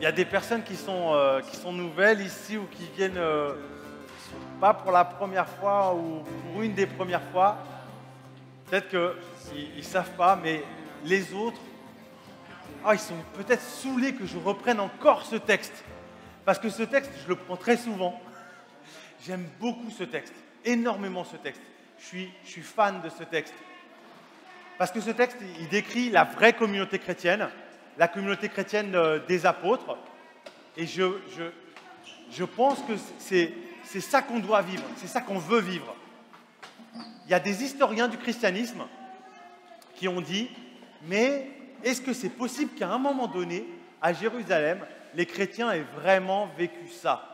Il y a des personnes qui sont, euh, qui sont nouvelles ici ou qui viennent euh, pas pour la première fois ou pour une des premières fois. Peut-être qu'ils ne savent pas, mais les autres, ah, ils sont peut-être saoulés que je reprenne encore ce texte. Parce que ce texte, je le prends très souvent. J'aime beaucoup ce texte, énormément ce texte. Je suis, je suis fan de ce texte. Parce que ce texte, il décrit la vraie communauté chrétienne, la communauté chrétienne euh, des apôtres. Et je, pense que c'est ça qu'on doit vivre, c'est ça qu'on veut vivre. Il y a des historiens du christianisme qui ont dit, mais est-ce que c'est possible qu'à un moment donné, à Jérusalem, les chrétiens aient vraiment vécu ça?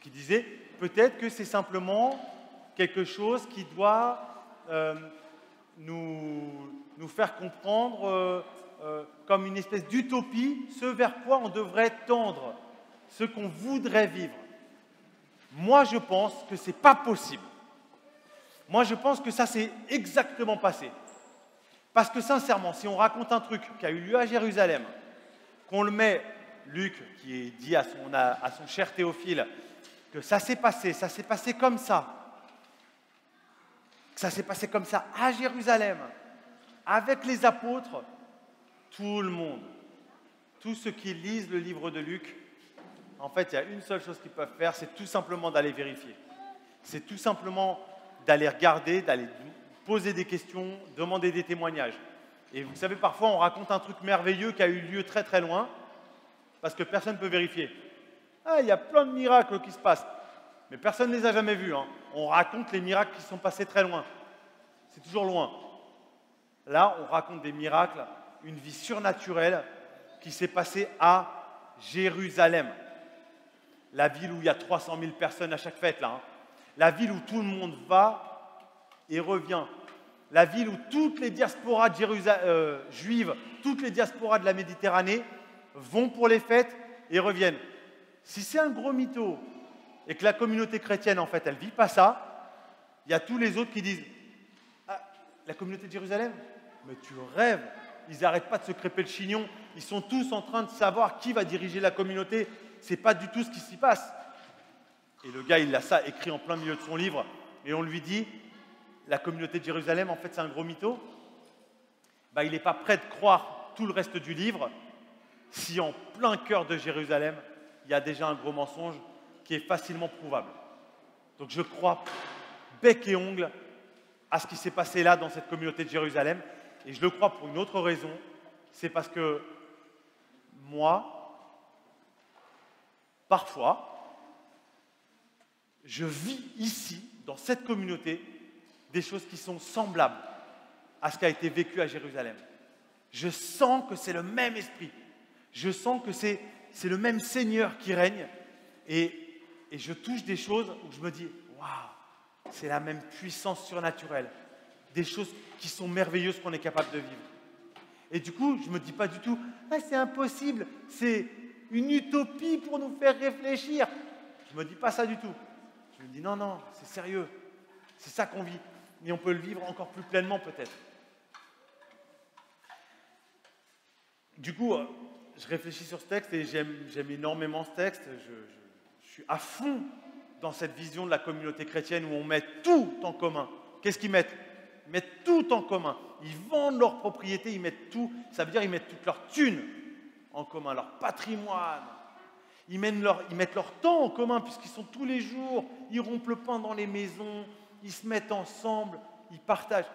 Qui disaient, peut-être que c'est simplement quelque chose qui doit euh, nous, nous, faire comprendre euh, euh, comme une espèce d'utopie ce vers quoi on devrait tendre, ce qu'on voudrait vivre. Moi, je pense que ce n'est pas possible. Moi, je pense que ça s'est exactement passé. Parce que sincèrement, si on raconte un truc qui a eu lieu à Jérusalem, qu'on le met, Luc, qui dit à son, à son cher Théophile, que ça s'est passé, ça s'est passé comme ça, que ça s'est passé comme ça à Jérusalem, avec les apôtres, tout le monde, tous ceux qui lisent le livre de Luc, en fait, il y a une seule chose qu'ils peuvent faire, c'est tout simplement d'aller vérifier. C'est tout simplement d'aller regarder, d'aller poser des questions, demander des témoignages. Et vous savez, parfois, on raconte un truc merveilleux qui a eu lieu très très loin, parce que personne ne peut vérifier. Ah, il y a plein de miracles qui se passent, mais personne ne les a jamais vus. Hein. On raconte les miracles qui sont passés très loin. C'est toujours loin. Là, on raconte des miracles une vie surnaturelle qui s'est passée à Jérusalem. La ville où il y a 300 000 personnes à chaque fête, là. Hein. La ville où tout le monde va et revient. La ville où toutes les diasporas euh, juives, toutes les diasporas de la Méditerranée vont pour les fêtes et reviennent. Si c'est un gros mytho et que la communauté chrétienne, en fait, elle ne vit pas ça, il y a tous les autres qui disent La communauté de Jérusalem Mais tu rêves ils n'arrêtent pas de se crêper le chignon, ils sont tous en train de savoir qui va diriger la communauté, c'est pas du tout ce qui s'y passe. Et le gars, il a ça écrit en plein milieu de son livre, et on lui dit, la communauté de Jérusalem, en fait, c'est un gros mytho. Bah, il n'est pas prêt de croire tout le reste du livre si en plein cœur de Jérusalem, il y a déjà un gros mensonge qui est facilement prouvable. Donc je crois bec et ongle à ce qui s'est passé là dans cette communauté de Jérusalem. Et je le crois pour une autre raison, c'est parce que moi, parfois, je vis ici, dans cette communauté, des choses qui sont semblables à ce qui a été vécu à Jérusalem. Je sens que c'est le même esprit. Je sens que c'est, le même Seigneur qui règne. Et, et je touche des choses où je me dis, waouh, c'est la même puissance surnaturelle des choses qui sont merveilleuses qu'on est capable de vivre. Et du coup, je ne me dis pas du tout, ah, c'est impossible, c'est une utopie pour nous faire réfléchir. Je ne me dis pas ça du tout. Je me dis, non, non, c'est sérieux, c'est ça qu'on vit. Et on peut le vivre encore plus pleinement peut-être. Du coup, euh, je réfléchis sur ce texte et j'aime énormément ce texte. Je, je suis à fond dans cette vision de la communauté chrétienne où on met tout en commun. Qu'est-ce qu'ils mettent? Mettent tout en commun. Ils vendent leurs propriétés, ils mettent tout. Ça veut dire qu'ils mettent toute leur thune en commun, leur patrimoine. Ils mettent leur, ils mettent leur temps en commun puisqu'ils sont tous les jours, ils rompent le pain dans les maisons, ils se mettent ensemble, ils partagent.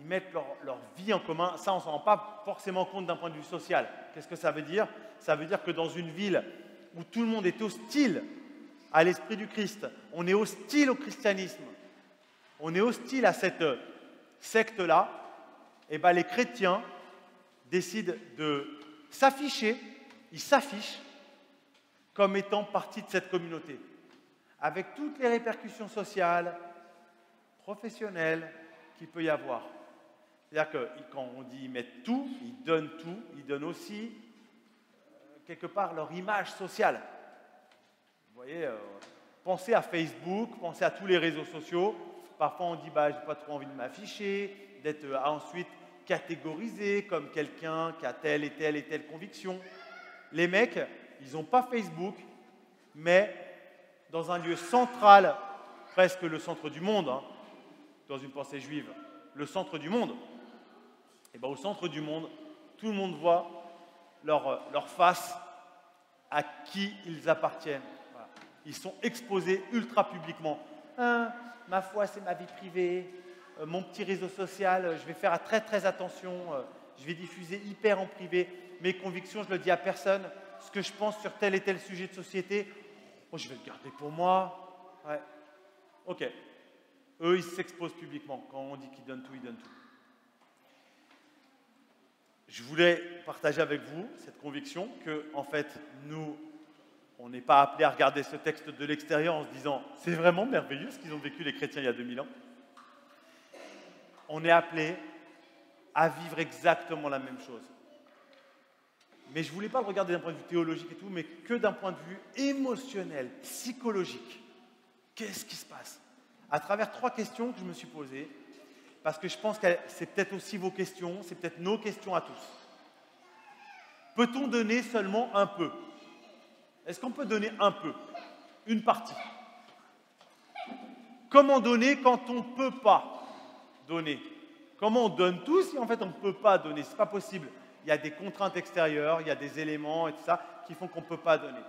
Ils mettent leur, leur vie en commun. Ça, on ne s'en rend pas forcément compte d'un point de vue social. Qu'est-ce que ça veut dire? Ça veut dire que dans une ville où tout le monde est hostile à l'esprit du Christ, on est hostile au christianisme, on est hostile à cette secte-là, eh ben, les chrétiens décident de s'afficher, ils s'affichent comme étant partie de cette communauté, avec toutes les répercussions sociales, professionnelles qu'il peut y avoir. C'est-à-dire que quand on dit ils mettent tout, ils donnent tout, ils donnent aussi euh, quelque part leur image sociale. Vous voyez, euh, pensez à Facebook, pensez à tous les réseaux sociaux, Parfois, on dit bah, j'ai pas trop envie de m'afficher, d'être euh, ensuite catégorisé comme quelqu'un qui a telle et telle et telle conviction. Les mecs, ils n'ont pas Facebook, mais dans un lieu central, presque le centre du monde, hein, dans une pensée juive, le centre du monde. Et bien au centre du monde, tout le monde voit leur, leur face à qui ils appartiennent. Ils sont exposés ultra publiquement. Hein, ma foi, c'est ma vie privée. Euh, mon petit réseau social, euh, je vais faire très très attention. Euh, je vais diffuser hyper en privé. Mes convictions, je ne le dis à personne. Ce que je pense sur tel et tel sujet de société, oh, je vais le garder pour moi. Ouais. Ok. Eux, ils s'exposent publiquement. Quand on dit qu'ils donnent tout, ils donnent tout. Je voulais partager avec vous cette conviction que, en fait, nous, on n'est pas appelé à regarder ce texte de l'extérieur en se disant c'est vraiment merveilleux ce qu'ils ont vécu les chrétiens il y a 2000 ans. On est appelé à vivre exactement la même chose. Mais je ne voulais pas le regarder d'un point de vue théologique et tout, mais que d'un point de vue émotionnel, psychologique. Qu'est-ce qui se passe? À travers trois questions que je me suis posées, parce que je pense que c'est peut-être aussi vos questions, c'est peut-être nos questions à tous. Peut-on donner seulement un peu? Est-ce qu'on peut donner un peu Une partie? Comment donner quand on ne peut pas donner? Comment on donne tout si en fait on ne peut pas donner? Ce n'est pas possible. Il y a des contraintes extérieures, il y a des éléments et tout ça qui font qu'on ne peut pas donner.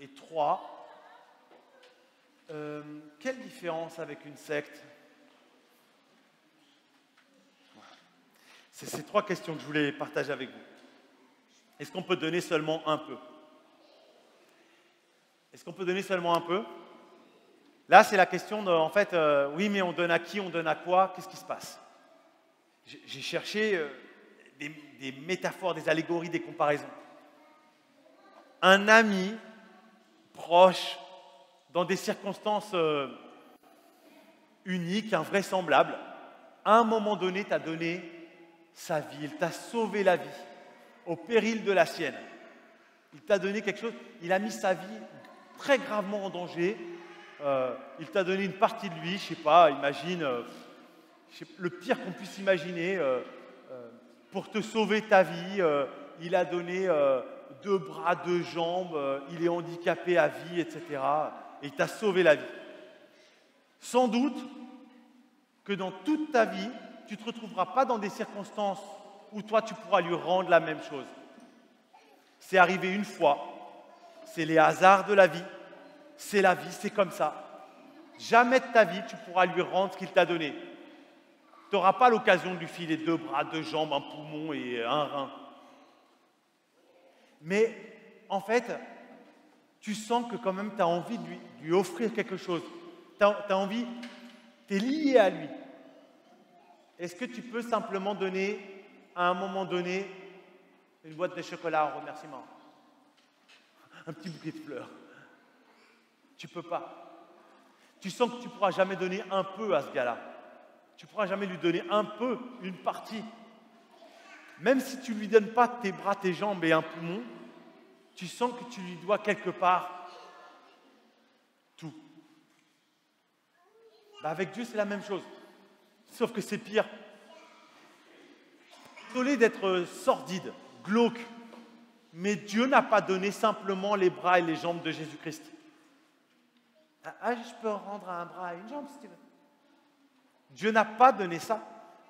Et trois, euh, quelle différence avec une secte? C'est ces trois questions que je voulais partager avec vous. Est-ce qu'on peut donner seulement un peu? Est-ce qu'on peut donner seulement un peu? Là, c'est la question de, en fait, euh, oui, mais on donne à qui, on donne à quoi, qu'est-ce qui se passe? J'ai cherché euh, des, métaphores, des allégories, des comparaisons. Un ami proche, dans des circonstances euh, uniques, invraisemblables, à un moment donné, t'a donné sa vie, il t'a sauvé la vie, au péril de la sienne. Il t'a donné quelque chose, il a mis sa vie très gravement en danger. Euh, il t'a donné une partie de lui, je sais pas, imagine, euh, le pire qu'on puisse imaginer, euh, pour te sauver ta vie, il a donné deux bras, deux jambes, il est handicapé à vie, etc. Et il t'a sauvé la vie. Sans doute que dans toute ta vie, tu ne te retrouveras pas dans des circonstances où toi tu pourras lui rendre la même chose. C'est arrivé une fois, c'est les hasards de la vie, c'est la vie, c'est comme ça. Jamais de ta vie, tu pourras lui rendre ce qu'il t'a donné. Tu n'auras pas l'occasion de lui filer deux bras, deux jambes, un poumon et un rein. Mais en fait, tu sens que quand même tu as envie de lui, offrir quelque chose. Tu as, envie, tu es lié à lui. Est-ce que tu peux simplement donner, à un moment donné, une boîte de chocolat en remerciement? Un petit bouquet de fleurs tu peux pas. Tu sens que tu ne pourras jamais donner un peu à ce gars-là. Tu ne pourras jamais lui donner un peu, une partie. Même si tu ne lui donnes pas tes bras, tes jambes et un poumon, tu sens que tu lui dois quelque part tout. Bah, avec Dieu, c'est la même chose. Sauf que c'est pire. Désolé d'être sordide, glauque, mais Dieu n'a pas donné simplement les bras et les jambes de Jésus-Christ. Ah, ah, je peux rendre un bras et une jambe si tu veux. Dieu n'a pas donné ça.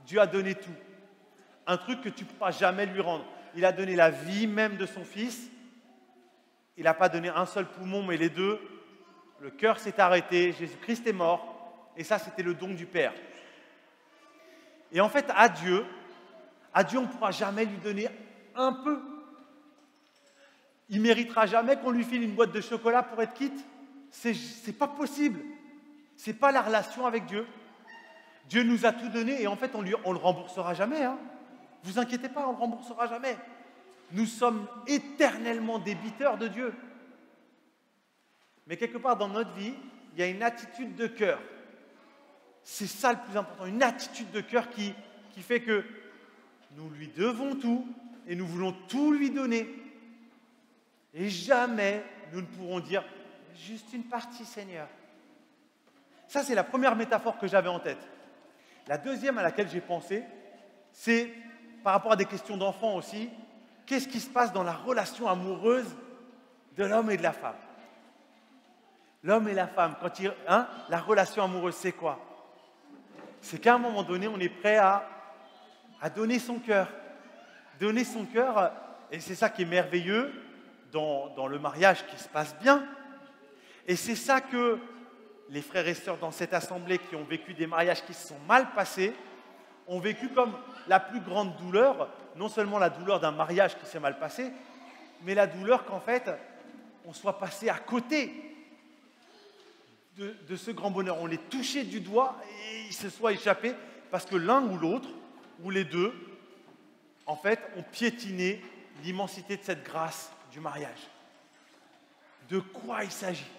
Dieu a donné tout. Un truc que tu ne pourras jamais lui rendre. Il a donné la vie même de son fils. Il n'a pas donné un seul poumon, mais les deux. Le cœur s'est arrêté. Jésus-Christ est mort. Et ça, c'était le don du Père. Et en fait, à Dieu, à Dieu, on ne pourra jamais lui donner un peu. Il méritera jamais qu'on lui file une boîte de chocolat pour être quitte. C'est pas possible. C'est pas la relation avec Dieu. Dieu nous a tout donné et en fait, on ne le remboursera jamais. Hein. Vous inquiétez pas, on le remboursera jamais. Nous sommes éternellement débiteurs de Dieu. Mais quelque part dans notre vie, il y a une attitude de cœur. C'est ça le plus important, une attitude de cœur qui fait que nous lui devons tout et nous voulons tout lui donner. Et jamais nous ne pourrons dire juste une partie, Seigneur. Ça, c'est la première métaphore que j'avais en tête. La deuxième à laquelle j'ai pensé, c'est par rapport à des questions d'enfants aussi. qu'est-ce qui se passe dans la relation amoureuse de l'homme et de la femme? L'homme et la femme, quand il, hein, la relation amoureuse, c'est quoi? C'est qu'à un moment donné, on est prêt à, à donner son cœur. Donner son cœur, et c'est ça qui est merveilleux dans, le mariage qui se passe bien. Et c'est ça que les frères et sœurs dans cette assemblée qui ont vécu des mariages qui se sont mal passés ont vécu comme la plus grande douleur, non seulement la douleur d'un mariage qui s'est mal passé, mais la douleur qu'en fait, on soit passé à côté de, ce grand bonheur. On les touché du doigt et ils se soient échappés parce que l'un ou l'autre, ou les deux, en fait, ont piétiné l'immensité de cette grâce mariage. De quoi il s'agit?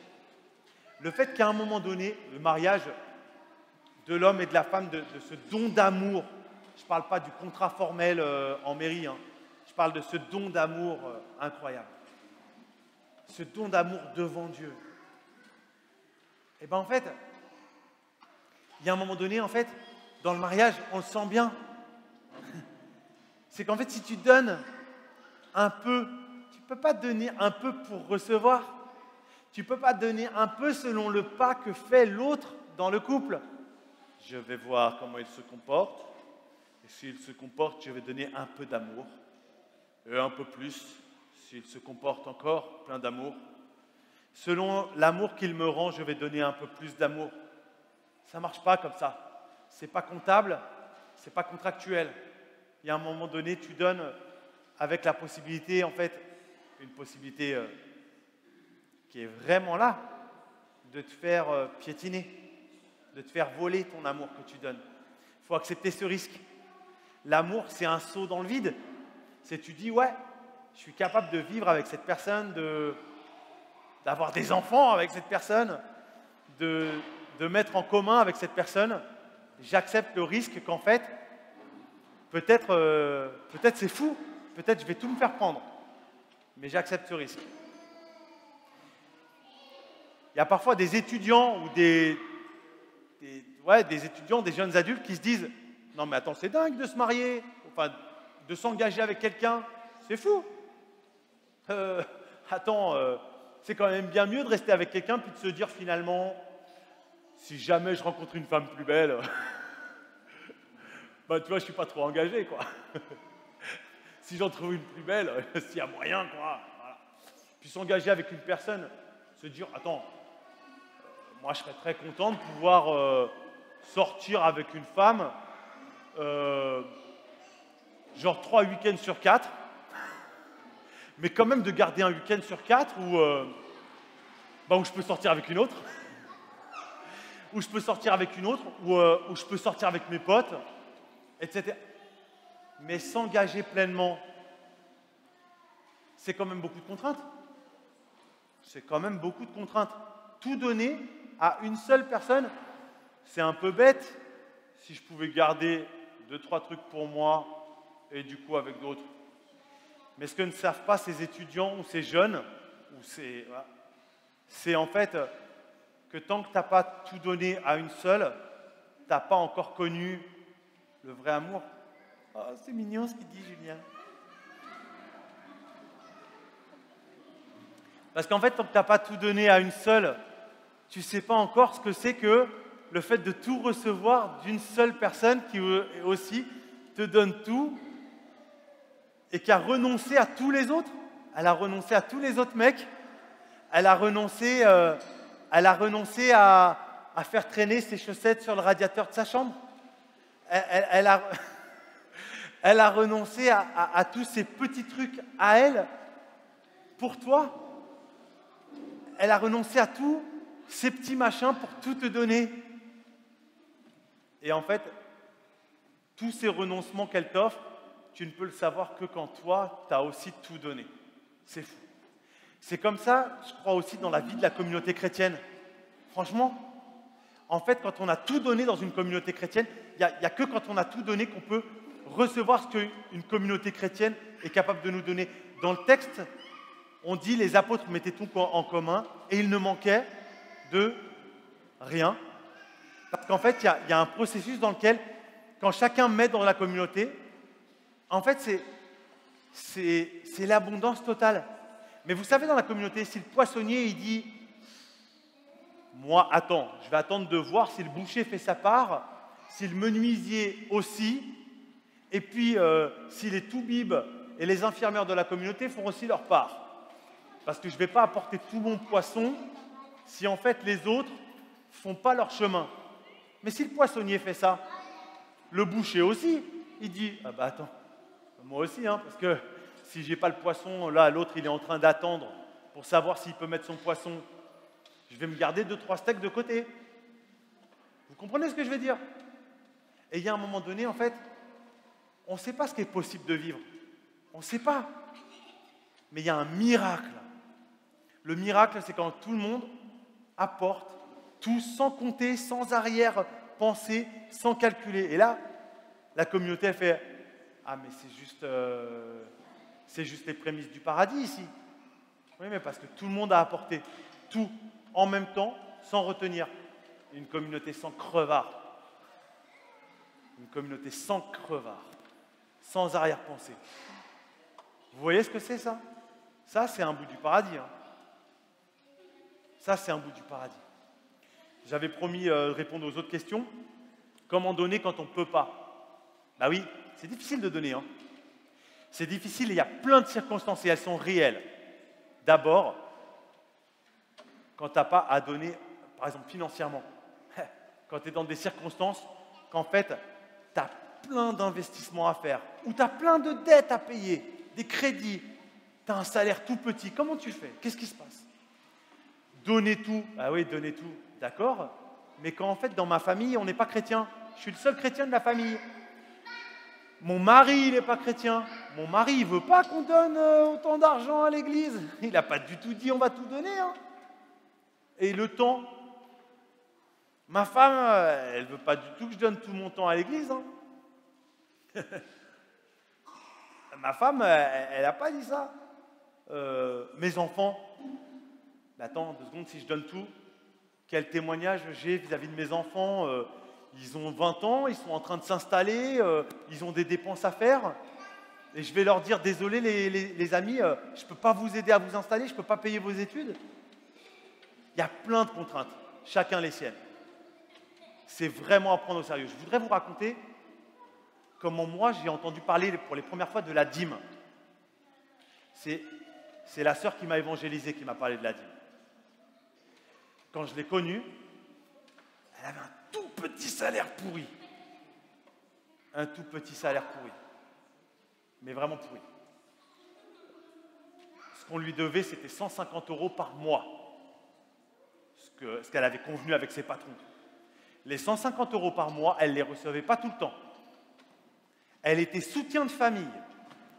Le fait qu'à un moment donné, le mariage de l'homme et de la femme, de, ce don d'amour, je ne parle pas du contrat formel euh, en mairie, hein, je parle de ce don d'amour euh, incroyable. Ce don d'amour devant Dieu, et eh bien en fait, il y a un moment donné, en fait, dans le mariage, on le sent bien. C'est qu'en fait, si tu donnes un peu, ne peux pas donner un peu pour recevoir. Tu ne peux pas donner un peu selon le pas que fait l'autre dans le couple. Je vais voir comment il se comporte. Et s'il se comporte, je vais donner un peu d'amour. Et un peu plus, s'il se comporte encore plein d'amour, Selon l'amour qu'il me rend, je vais donner un peu plus d'amour. Ça ne marche pas comme ça. Ce n'est pas comptable, ce n'est pas contractuel. Il y a un moment donné, tu donnes avec la possibilité, en fait, une possibilité euh, qui est vraiment là, de te faire euh, piétiner, de te faire voler ton amour que tu donnes. Il faut accepter ce risque. L'amour, c'est un saut dans le vide. C'est tu dis, ouais, je suis capable de vivre avec cette personne, de, d'avoir des enfants avec cette personne, de, mettre en commun avec cette personne, j'accepte le risque qu'en fait, peut-être euh, peut-être c'est fou, peut-être je vais tout me faire prendre, mais j'accepte ce risque. Il y a parfois des étudiants ou des, étudiants, des jeunes adultes qui se disent Non, mais attends, c'est dingue de se marier, enfin, de s'engager avec quelqu'un, c'est fou. Euh, attends, euh, c'est quand même bien mieux de rester avec quelqu'un puis de se dire finalement, si jamais je rencontre une femme plus belle, bah tu vois, je suis pas trop engagé, quoi. si j'en trouve une plus belle, s'il y a moyen, quoi. Puis s'engager avec une personne, se dire, attends, euh, moi je serais très content de pouvoir euh, sortir avec une femme, euh, genre trois week-ends sur quatre, mais quand même de garder un week-end sur quatre où, bah, où je peux sortir avec une autre, où je peux sortir avec une autre, où, je peux sortir avec mes potes, etc. Mais s'engager pleinement, c'est quand même beaucoup de contraintes. C'est quand même beaucoup de contraintes. Tout donner à une seule personne, c'est un peu bête si je pouvais garder deux, trois trucs pour moi et du coup avec d'autres. Mais ce que ne savent pas ces étudiants ou ces jeunes, c'est en fait que tant que tu n'as pas tout donné à une seule, tu n'as pas encore connu le vrai amour. Oh, c'est mignon ce qu'il dit Julien. Parce qu'en fait, tant que tu n'as pas tout donné à une seule, tu ne sais pas encore ce que c'est que le fait de tout recevoir d'une seule personne qui aussi te donne tout et qui a renoncé à tous les autres. Elle a renoncé à tous les autres mecs. Elle a renoncé, euh, elle a, renoncé à, faire traîner ses chaussettes sur le radiateur de sa chambre. Elle, a, elle a, renoncé à, tous ces petits trucs à elle pour toi. Elle a renoncé à tous ces petits machins pour tout te donner. Et en fait, tous ces renoncements qu'elle t'offre, tu ne peux le savoir que quand toi, tu as aussi tout donné. C'est fou. C'est comme ça, je crois aussi, dans la vie de la communauté chrétienne. Franchement, en fait, quand on a tout donné dans une communauté chrétienne, il n'y a, que quand on a tout donné qu'on peut recevoir ce qu'une communauté chrétienne est capable de nous donner. Dans le texte, on dit les apôtres mettaient tout en commun et il ne manquait de rien. Parce qu'en fait, il y, a un processus dans lequel, quand chacun met dans la communauté, en fait, c'est l'abondance totale. Mais vous savez, dans la communauté, si le poissonnier, il dit, moi, attends, je vais attendre de voir si le boucher fait sa part, si le menuisier aussi, et puis euh, si les toubibs et les infirmières de la communauté font aussi leur part. Parce que je ne vais pas apporter tout mon poisson si en fait les autres ne font pas leur chemin. Mais si le poissonnier fait ça, le boucher aussi, il dit Ah bah attends, moi aussi, hein, parce que si j'ai pas le poisson, là l'autre il est en train d'attendre pour savoir s'il peut mettre son poisson, je vais me garder deux, trois steaks de côté. Vous comprenez ce que je veux dire? Et il y a un moment donné, en fait, on ne sait pas ce qui est possible de vivre. On ne sait pas. Mais il y a un miracle. Le miracle, c'est quand tout le monde apporte tout sans compter, sans arrière-pensée, sans calculer. Et là, la communauté, elle fait Ah, mais c'est juste, euh, c'est juste les prémices du paradis ici. Oui, mais parce que tout le monde a apporté tout en même temps, sans retenir. Une communauté sans crevard. Une communauté sans crevard sans arrière-pensée. Vous voyez ce que c'est ça? Ça, c'est un bout du paradis. Hein. Ça, c'est un bout du paradis. J'avais promis euh, de répondre aux autres questions. Comment donner quand on ne peut pas? Bah oui, c'est difficile de donner. Hein. C'est difficile il y a plein de circonstances et elles sont réelles. D'abord, quand tu n'as pas à donner, par exemple financièrement, quand tu es dans des circonstances qu'en fait, tu as plein d'investissements à faire, ou tu as plein de dettes à payer, des crédits, tu as un salaire tout petit, comment tu fais? Qu'est-ce qui se passe? Donner tout, ah oui, donner tout, d'accord, mais quand en fait dans ma famille, on n'est pas chrétien, je suis le seul chrétien de la famille. Mon mari, il n'est pas chrétien. Mon mari, il ne veut pas qu'on donne euh, autant d'argent à l'église. Il n'a pas du tout dit on va tout donner. Hein. Et le temps, ma femme, euh, elle ne veut pas du tout que je donne tout mon temps à l'église. Hein. Ma femme, elle n'a pas dit ça. Euh, mes enfants, attends deux secondes, si je donne tout, quel témoignage j'ai vis-à-vis de mes enfants euh, Ils ont 20 ans, ils sont en train de s'installer, euh, ils ont des dépenses à faire. Et je vais leur dire, désolé les, amis, je ne peux pas vous aider à vous installer, je ne peux pas payer vos études. Il y a plein de contraintes, chacun les siennes. C'est vraiment à prendre au sérieux. Je voudrais vous raconter comment moi j'ai entendu parler pour les premières fois de la dîme. C'est, la sœur qui m'a évangélisé qui m'a parlé de la dîme. Quand je l'ai connue, elle avait un tout petit salaire pourri. Un tout petit salaire pourri. Mais vraiment pourri. Ce qu'on lui devait, c'était 150 euros par mois. Ce, ce qu'elle avait convenu avec ses patrons. Les 150 euros par mois, elle ne les recevait pas tout le temps. Elle était soutien de famille,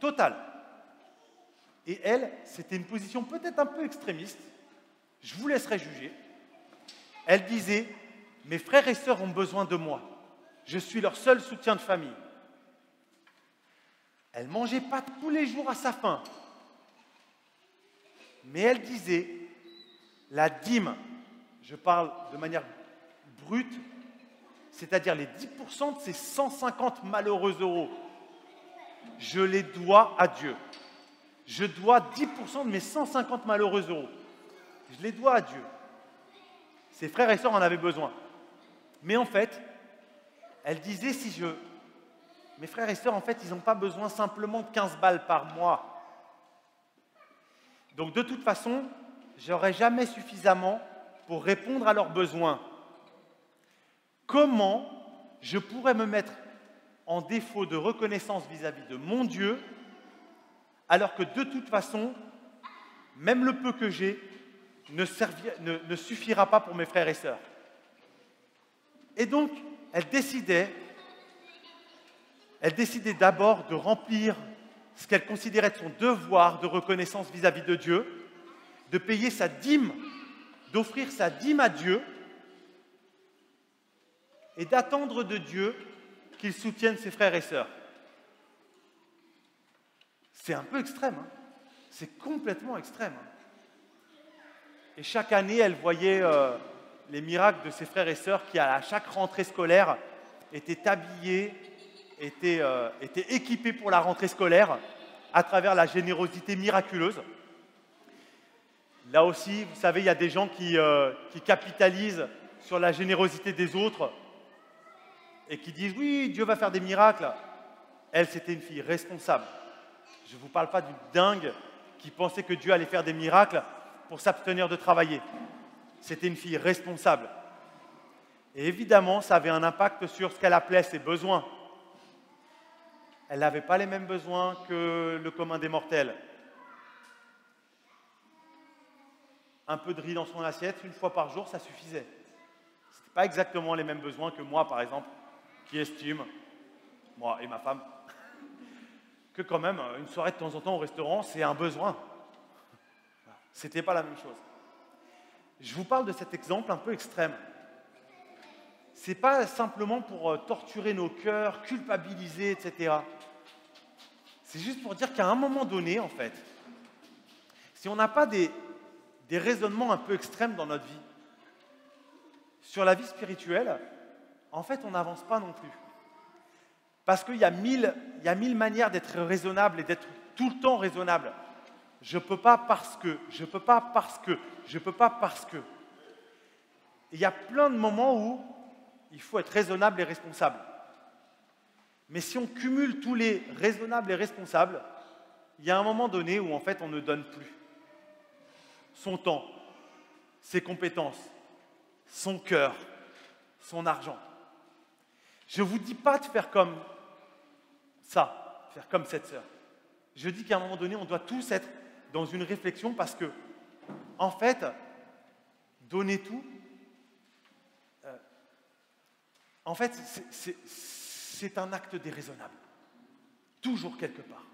total. Et elle, c'était une position peut-être un peu extrémiste, je vous laisserai juger. Elle disait, mes frères et sœurs ont besoin de moi, je suis leur seul soutien de famille. Elle mangeait pas tous les jours à sa faim, mais elle disait, la dîme, je parle de manière brute, c'est-à-dire les 10% de ces 150 malheureux euros, je les dois à Dieu. Je dois 10% de mes 150 malheureux euros. Je les dois à Dieu. Ses frères et sœurs en avaient besoin. Mais en fait, elle disait si je... Mes frères et sœurs, en fait, ils n'ont pas besoin simplement de 15 balles par mois. Donc de toute façon, j'aurai jamais suffisamment pour répondre à leurs besoins comment je pourrais me mettre en défaut de reconnaissance vis-à-vis de mon Dieu, alors que de toute façon, même le peu que j'ai ne, suffira pas pour mes frères et sœurs. Et donc, elle décidait, elle décidait d'abord de remplir ce qu'elle considérait être son devoir de reconnaissance vis-à-vis de Dieu, de payer sa dîme, d'offrir sa dîme à Dieu, et d'attendre de Dieu qu'il soutienne ses frères et sœurs. C'est un peu extrême, hein. c'est complètement extrême. Hein. et chaque année, elle voyait euh, les miracles de ses frères et sœurs qui, à chaque rentrée scolaire, étaient habillés, étaient, euh, étaient équipés pour la rentrée scolaire, à travers la générosité miraculeuse. Là aussi, vous savez, il y a des gens qui, euh, qui capitalisent sur la générosité des autres et qui disent oui, Dieu va faire des miracles. Elle, c'était une fille responsable. Je ne vous parle pas d'une dingue qui pensait que Dieu allait faire des miracles pour s'abstenir de travailler. C'était une fille responsable. Et évidemment, ça avait un impact sur ce qu'elle appelait ses besoins. Elle n'avait pas les mêmes besoins que le commun des mortels. Un peu de riz dans son assiette, une fois par jour, ça suffisait. Ce n'était pas exactement les mêmes besoins que moi, par exemple, qui estime, moi et ma femme, que quand même, une soirée de temps en temps au restaurant, c'est un besoin. C'était pas la même chose. Je vous parle de cet exemple un peu extrême. C'est pas simplement pour euh, torturer nos cœurs, culpabiliser, etc. C'est juste pour dire qu'à un moment donné, en fait, si on n'a pas des, des raisonnements un peu extrêmes dans notre vie, sur la vie spirituelle, en fait, on n'avance pas non plus. Parce qu'il y, a mille, manières d'être raisonnable et d'être tout le temps raisonnable. Je ne peux pas parce que, je ne peux pas parce que, je ne peux pas parce que. il y a plein de moments où il faut être raisonnable et responsable. Mais si on cumule tous les raisonnables et responsables, il y a un moment donné où en fait on ne donne plus son temps, ses compétences, son cœur, son argent. Je ne vous dis pas de faire comme ça, faire comme cette sœur. Je dis qu'à un moment donné, on doit tous être dans une réflexion parce que, en fait, donner tout, euh, en fait, c'est un acte déraisonnable. Toujours quelque part.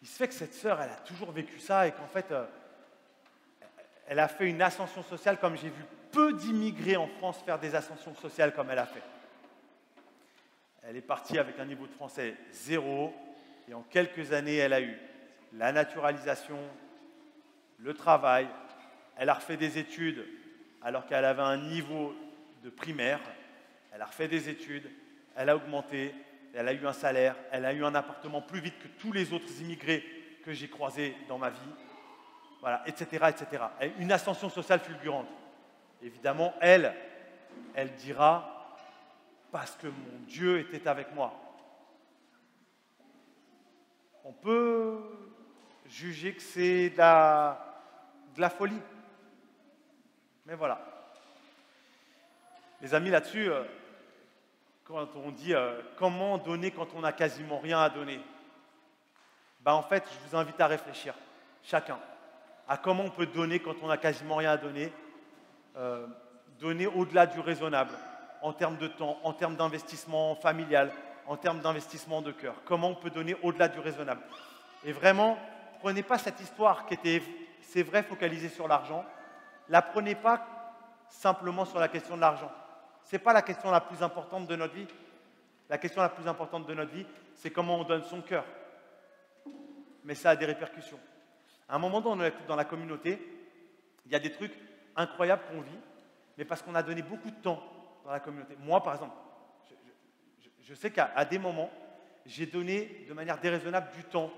Il se fait que cette sœur, elle a toujours vécu ça et qu'en fait, euh, elle a fait une ascension sociale comme j'ai vu peu d'immigrés en France faire des ascensions sociales comme elle a fait. Elle est partie avec un niveau de français zéro et en quelques années, elle a eu la naturalisation, le travail. Elle a refait des études alors qu'elle avait un niveau de primaire. Elle a refait des études, elle a augmenté, elle a eu un salaire, elle a eu un appartement plus vite que tous les autres immigrés que j'ai croisés dans ma vie, voilà, etc., etc. Une ascension sociale fulgurante. Évidemment, elle, elle dira, parce que mon Dieu était avec moi. On peut juger que c'est de la, folie. Mais voilà. Les amis, là-dessus, euh, quand on dit euh, comment donner quand on n'a quasiment rien à donner, ben en fait, je vous invite à réfléchir, chacun, à comment on peut donner quand on n'a quasiment rien à donner, euh, donner au-delà du raisonnable, en termes de temps, en termes d'investissement familial, en termes d'investissement de cœur. Comment on peut donner au-delà du raisonnable. Et vraiment, prenez pas cette histoire qui était, c'est vrai, focalisée sur l'argent. La prenez pas simplement sur la question de l'argent. Ce n'est pas la question la plus importante de notre vie. La question la plus importante de notre vie, c'est comment on donne son cœur. Mais ça a des répercussions. À un moment donné, dans la communauté, il y a des trucs incroyables qu'on vit, mais parce qu'on a donné beaucoup de temps dans la communauté. Moi, par exemple, je sais qu'à des moments, j'ai donné de manière déraisonnable du temps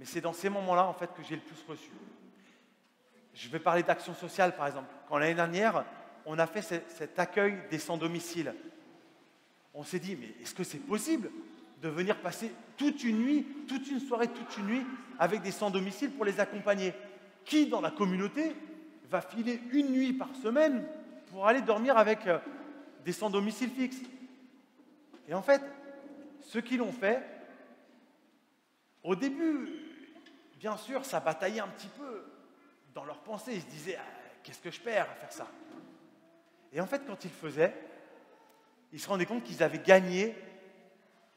mais c'est dans ces moments-là, en fait, que j'ai le plus reçu. Je vais parler d'action sociale, par exemple. Quand l'année dernière, on a fait cet accueil des sans-domicile, on s'est dit, mais est-ce que c'est possible de venir passer toute une nuit, toute une soirée, toute une nuit avec des sans-domicile pour les accompagner? Qui dans la communauté va filer une nuit par semaine pour aller dormir avec euh, des sans-domicile fixes Et en fait, ceux qui l'ont fait, au début, bien sûr, ça bataillait un petit peu dans leur pensée. Ils se disaient ah, Qu'est-ce que je perds à faire ça? Et en fait, quand ils le faisaient, ils se rendaient compte qu'ils avaient gagné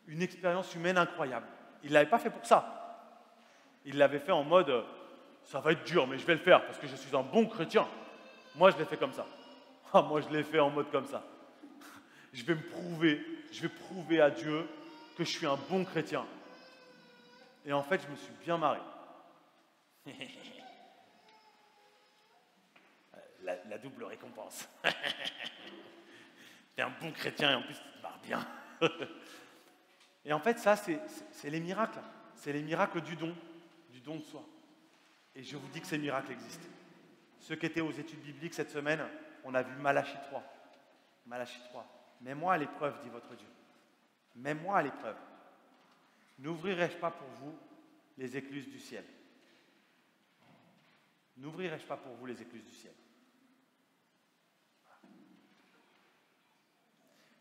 une expérience humaine incroyable. Ils ne l'avaient pas fait pour ça. Ils l'avaient fait en mode Ça va être dur, mais je vais le faire parce que je suis un bon chrétien. Moi, je l'ai fait comme ça. Ah, moi, je l'ai fait en mode comme ça. Je vais me prouver, je vais prouver à Dieu que je suis un bon chrétien. Et en fait, je me suis bien marré. la, double récompense. T'es un bon chrétien et en plus tu te marres bien. Et en fait, ça, c'est les miracles. C'est les miracles du don, du don de soi. Et je vous dis que ces miracles existent. Ceux qui étaient aux études bibliques cette semaine, on a vu Malachie 3. Malachie 3. Mets-moi à l'épreuve, dit votre Dieu. Mets-moi à l'épreuve. N'ouvrirai-je pas pour vous les écluses du ciel? N'ouvrirai-je pas pour vous les écluses du ciel?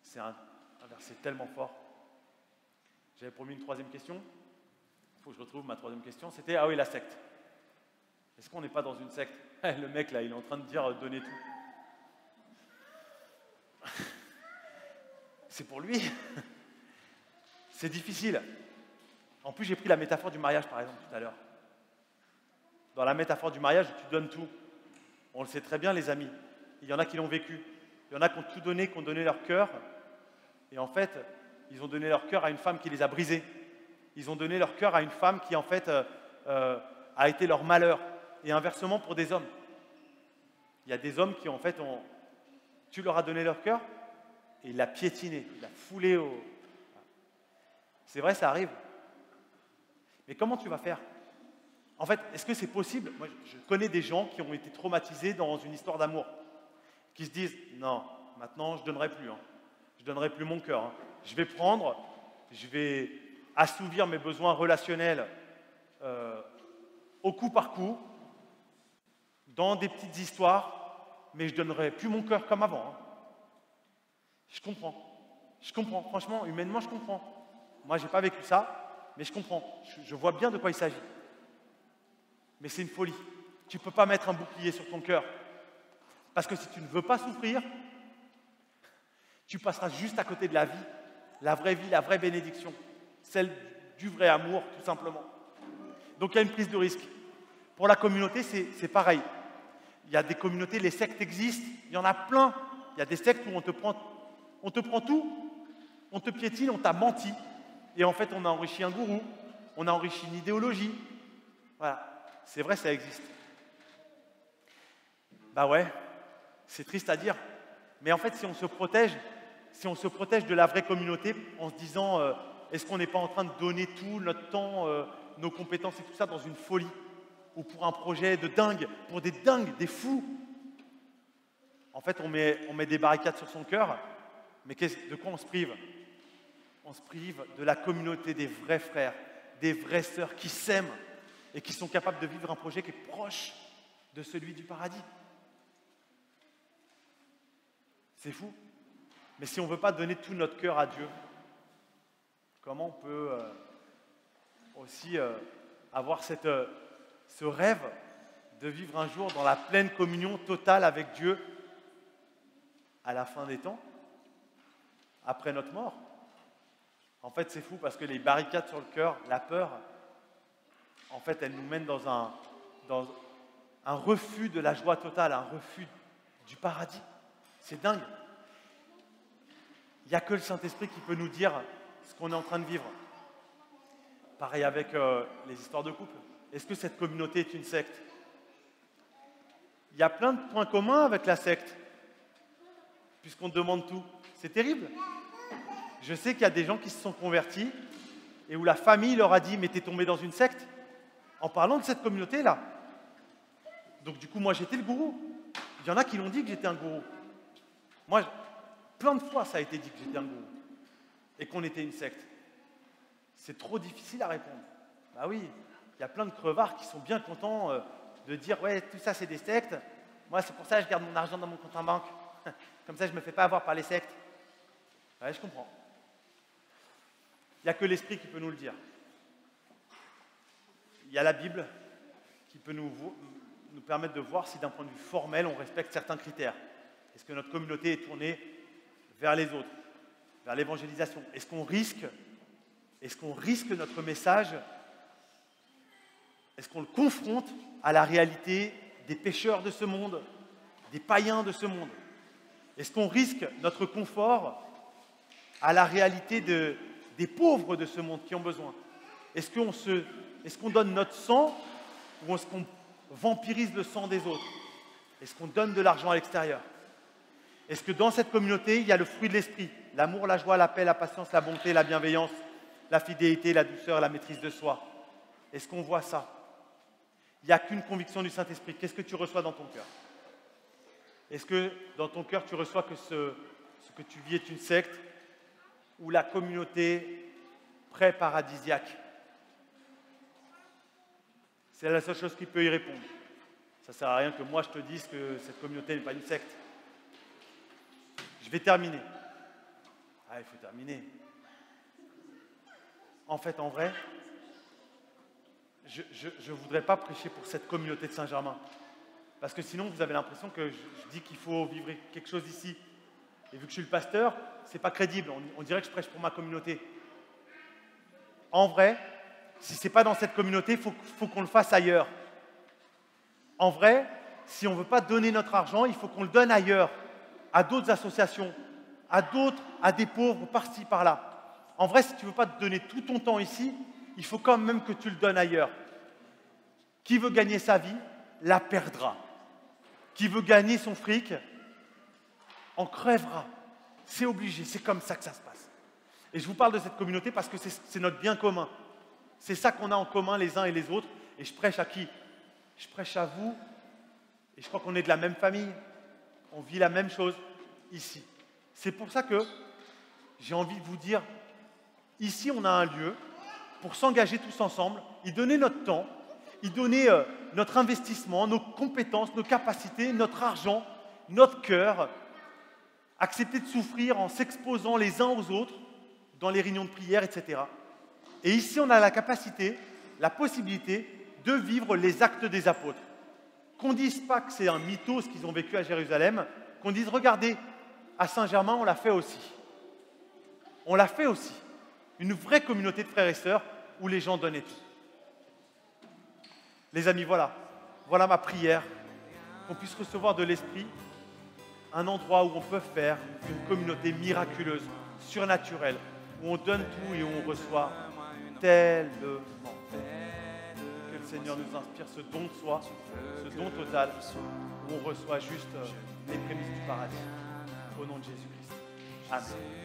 C'est un, verset tellement fort. J'avais promis une troisième question. Il faut que je retrouve ma troisième question. C'était, ah oui, la secte. Est-ce qu'on n'est pas dans une secte? Le mec là, il est en train de dire euh, donnez tout. C'est pour lui. C'est difficile. En plus, j'ai pris la métaphore du mariage, par exemple, tout à l'heure. Dans la métaphore du mariage, tu donnes tout. On le sait très bien, les amis. Il y en a qui l'ont vécu. Il y en a qui ont tout donné, qui ont donné leur cœur. Et en fait, ils ont donné leur cœur à une femme qui les a brisés. Ils ont donné leur cœur à une femme qui, en fait, euh, euh, a été leur malheur. Et inversement pour des hommes. Il y a des hommes qui, en fait, ont, tu leur as donné leur cœur et il l'a piétiné, il l'a foulé au. C'est vrai, ça arrive. Mais comment tu vas faire? En fait, est-ce que c'est possible? Moi, je connais des gens qui ont été traumatisés dans une histoire d'amour, qui se disent non, maintenant je ne donnerai plus. Hein. Je ne donnerai plus mon cœur. Hein. Je vais prendre, je vais assouvir mes besoins relationnels euh, au coup par coup, dans des petites histoires, mais je ne donnerai plus mon cœur comme avant. Hein. Je comprends. Je comprends. Franchement, humainement, je comprends. Moi, je n'ai pas vécu ça, mais je comprends. Je, vois bien de quoi il s'agit. Mais c'est une folie. Tu ne peux pas mettre un bouclier sur ton cœur. Parce que si tu ne veux pas souffrir, tu passeras juste à côté de la vie, la vraie vie, la vraie bénédiction, celle du vrai amour, tout simplement. Donc il y a une prise de risque. Pour la communauté, c'est pareil. Il y a des communautés, les sectes existent, il y en a plein. Il y a des sectes où on te prend, on te prend tout, on te piétine, on t'a menti. Et en fait, on a enrichi un gourou, on a enrichi une idéologie. Voilà, c'est vrai, ça existe. Bah ouais, c'est triste à dire. Mais en fait, si on se protège, si on se protège de la vraie communauté en se disant euh, est-ce qu'on n'est pas en train de donner tout notre temps, euh, nos compétences et tout ça dans une folie ou pour un projet de dingue, pour des dingues, des fous? En fait, on met, on met des barricades sur son cœur, mais de quoi on se prive? On se prive de la communauté des vrais frères, des vraies sœurs qui s'aiment et qui sont capables de vivre un projet qui est proche de celui du paradis. C'est fou. Mais si on ne veut pas donner tout notre cœur à Dieu, comment on peut euh, aussi euh, avoir euh, ce rêve de vivre un jour dans la pleine communion totale avec Dieu à la fin des temps, après notre mort En fait, c'est fou parce que les barricades sur le cœur, la peur, en fait, elles nous un, dans un refus de la joie totale, un refus du paradis. C'est dingue. Il n'y a que le Saint-Esprit qui peut nous dire ce qu'on est en train de vivre. Pareil avec euh, les histoires de couple. Est-ce que cette communauté est une secte? Il y a plein de points communs avec la secte, puisqu'on demande tout. C'est terrible. Je sais qu'il y a des gens qui se sont convertis et où la famille leur a dit Mais t'es tombé dans une secte en parlant de cette communauté-là. Donc, du coup, moi, j'étais le gourou. Il y en a qui l'ont dit que j'étais un gourou. Moi, plein de fois, ça a été dit que j'étais un gourou et qu'on était une secte. C'est trop difficile à répondre. Bah oui, il y a plein de crevards qui sont bien contents euh, de dire ouais, tout ça c'est des sectes. Moi, c'est pour ça que je garde mon argent dans mon compte en banque. Comme ça, je ne me fais pas avoir par les sectes. Je comprends. Il n'y a que l'esprit qui peut nous le dire. Il y a la Bible qui peut nous, nous permettre de voir si d'un point de vue formel, on respecte certains critères. Est-ce que notre communauté est tournée vers les autres, vers l'évangélisation? Est-ce qu'on risque, est-ce qu'on risque notre message? Est-ce qu'on le confronte à la réalité des pécheurs de ce monde, des païens de ce monde? Est-ce qu'on risque notre confort à la réalité de, des pauvres de ce monde qui ont besoin. Est-ce qu'on est donne notre sang ou est-ce qu'on vampirise le sang des autres? Est-ce qu'on donne de l'argent à l'extérieur? Est-ce que dans cette communauté, il y a le fruit de l'esprit? L'amour, la joie, la paix, la patience, la bonté, la bienveillance, la fidélité, la douceur, la maîtrise de soi. Est-ce qu'on voit ça? Il n'y a qu'une conviction du Saint-Esprit. Qu'est-ce que tu reçois dans ton cœur? Est-ce que dans ton cœur, tu reçois que ce, ce que tu vis est une secte? Ou la communauté pré-paradisiaque C'est la seule chose qui peut y répondre. Ça ne sert à rien que moi je te dise que cette communauté n'est pas une secte. Je vais terminer. Ah, il faut terminer. En fait, en vrai, je ne voudrais pas prêcher pour cette communauté de Saint-Germain. Parce que sinon, vous avez l'impression que je, dis qu'il faut vivre quelque chose ici. Et vu que je suis le pasteur, ce n'est pas crédible. On, dirait que je prêche pour ma communauté. En vrai, si ce n'est pas dans cette communauté, il faut, faut qu'on le fasse ailleurs. En vrai, si on ne veut pas donner notre argent, il faut qu'on le donne ailleurs, à d'autres associations, à d'autres, à des pauvres, par-ci, par-là. En vrai, si tu ne veux pas te donner tout ton temps ici, il faut quand même que tu le donnes ailleurs. Qui veut gagner sa vie, la perdra. Qui veut gagner son fric, en crèvera. C'est obligé, c'est comme ça que ça se passe. Et je vous parle de cette communauté parce que c'est notre bien commun. C'est ça qu'on a en commun les uns et les autres. Et je prêche à qui? Je prêche à vous. Et je crois qu'on est de la même famille. On vit la même chose ici. C'est pour ça que j'ai envie de vous dire, ici on a un lieu pour s'engager tous ensemble, y donner notre temps, y donner euh, notre investissement, nos compétences, nos capacités, notre argent, notre cœur, accepter de souffrir en s'exposant les uns aux autres dans les réunions de prière, etc. Et ici, on a la capacité, la possibilité de vivre les actes des apôtres. Qu'on dise pas que c'est un mytho ce qu'ils ont vécu à Jérusalem, qu'on dise, regardez, à Saint-Germain, on l'a fait aussi. On l'a fait aussi. Une vraie communauté de frères et sœurs où les gens donnaient tout. Les amis, voilà. Voilà ma prière. Qu'on puisse recevoir de l'Esprit un endroit où on peut faire une communauté miraculeuse, surnaturelle, où on donne tout et où on reçoit tellement. Que le Seigneur nous inspire ce don de soi, ce don total, où on reçoit juste euh, les prémices du paradis. Au nom de Jésus-Christ. Amen.